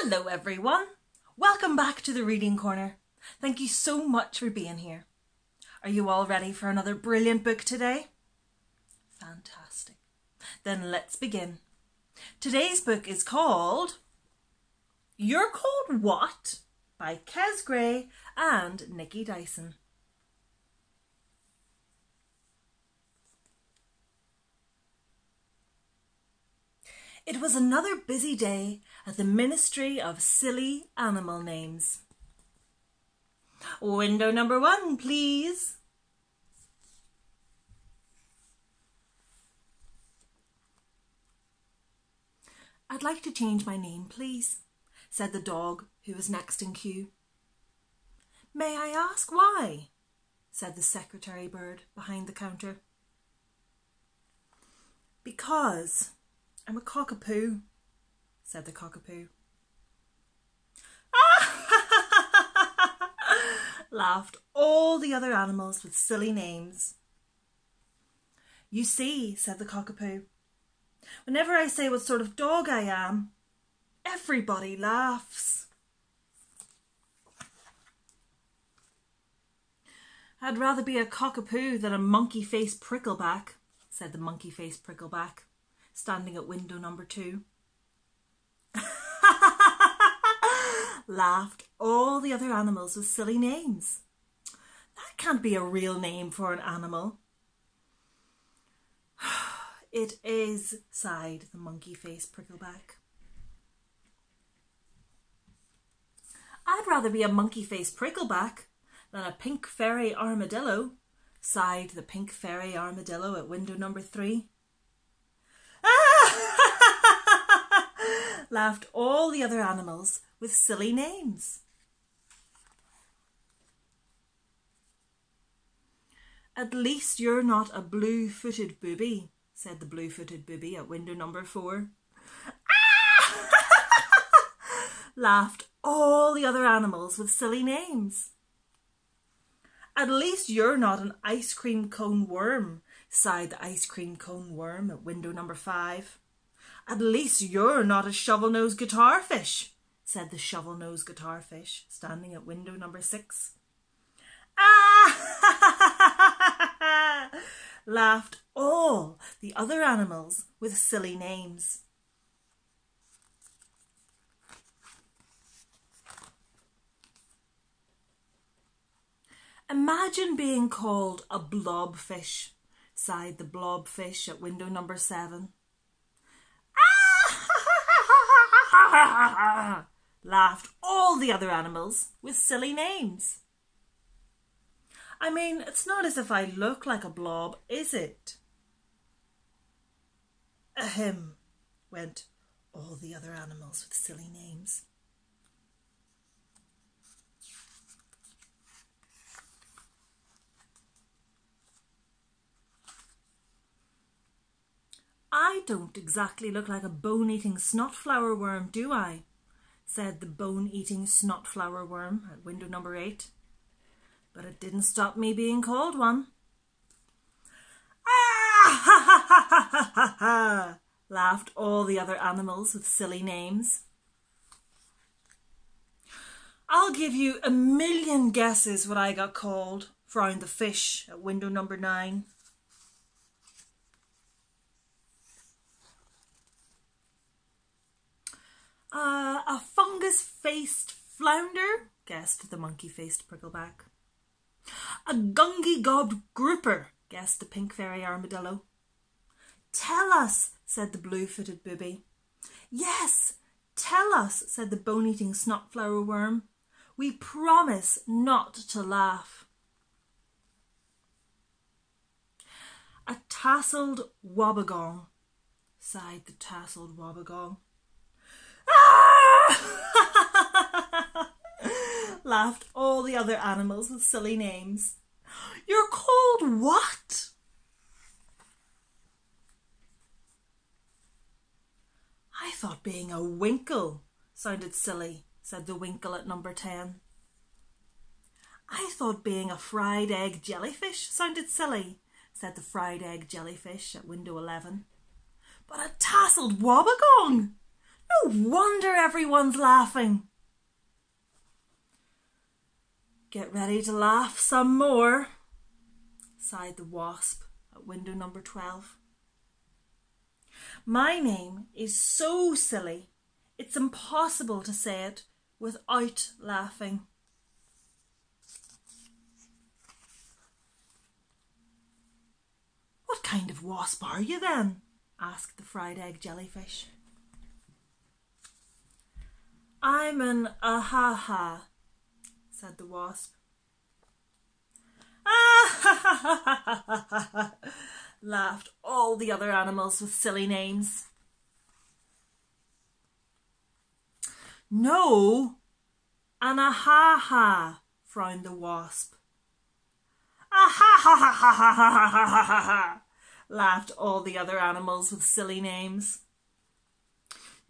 Hello, everyone. Welcome back to the Reading Corner. Thank you so much for being here. Are you all ready for another brilliant book today? Fantastic. Then let's begin. Today's book is called You're Called What? by Kes Gray and Nikki Dyson. It was another busy day at the Ministry of Silly Animal Names. Window number one, please. I'd like to change my name, please, said the dog who was next in queue. May I ask why? said the secretary bird behind the counter. Because I'm a cockapoo, said the cockapoo. Laughed all the other animals with silly names. You see, said the cockapoo, whenever I say what sort of dog I am, everybody laughs. I'd rather be a cockapoo than a monkey faced prickleback, said the monkey faced prickleback standing at window number two. Laughed all the other animals with silly names. That can't be a real name for an animal. It is, sighed the monkey faced prickleback. I'd rather be a monkey faced prickleback than a pink fairy armadillo, sighed the pink fairy armadillo at window number three. Laughed all the other animals with silly names. At least you're not a blue footed booby, said the blue footed booby at window number four. Ah! laughed all the other animals with silly names. At least you're not an ice cream cone worm, sighed the ice cream cone worm at window number five. At least you're not a shovel-nosed guitarfish, said the shovel-nosed guitarfish, standing at window number six. Ah! laughed all the other animals with silly names. Imagine being called a blobfish, sighed the blobfish at window number seven. Laughed all the other animals with silly names. I mean, it's not as if I look like a blob, is it? Ahem, went all the other animals with silly names. I don't exactly look like a bone-eating snot-flower worm, do I? said the bone-eating snot-flower worm at window number eight. But it didn't stop me being called one. Ah, ha, ha, ha, ha, ha, ha, laughed all the other animals with silly names. I'll give you a million guesses what I got called, frowned the fish at window number nine. Uh, a fungus-faced flounder, guessed the monkey-faced prickleback. A gungy-gobbed grouper, guessed the pink fairy armadillo. Tell us, said the blue-footed booby. Yes, tell us, said the bone-eating snot-flower worm. We promise not to laugh. A tasselled wobbegong, sighed the tasselled wobbegong. Laughed all the other animals with silly names. You're called what? I thought being a winkle sounded silly, said the winkle at number 10. I thought being a fried egg jellyfish sounded silly, said the fried egg jellyfish at window 11. But a tasselled wobbegong! No wonder everyone's laughing. Get ready to laugh some more, sighed the wasp at window number 12. My name is so silly, it's impossible to say it without laughing. What kind of wasp are you then? asked the fried egg jellyfish. I'm an ahaha, said the wasp. Ah ha ha ha ha ha ha, laughed all the other animals with silly names. No, an ahaha, frowned the wasp. Ah ha ha ha ha ha ha ha ha ha laughed all the other animals with silly names.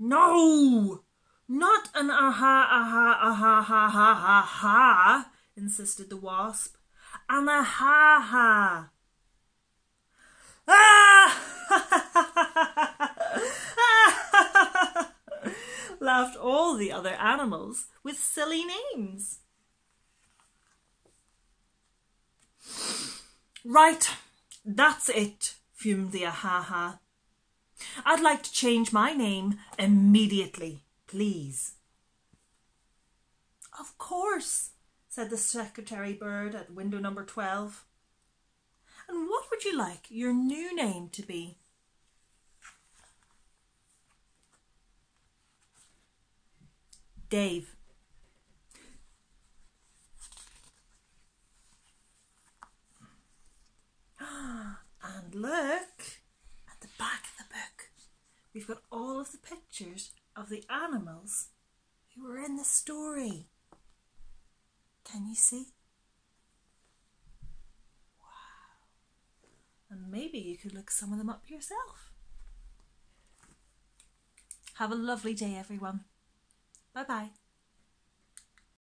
No! Not an aha aha aha ha ha ha ha, insisted the wasp. An aha ha. Ah! laughed all the other animals with silly names. Right, that's it, fumed the Ahaha. I'd like to change my name immediately, please. Of course, said the secretary bird at window number 12. And what would you like your new name to be? Dave. And look at the back of the book. We've got all of the pictures of the animals who were in the story. Can you see? Wow. And maybe you could look some of them up yourself. Have a lovely day, everyone. Bye bye.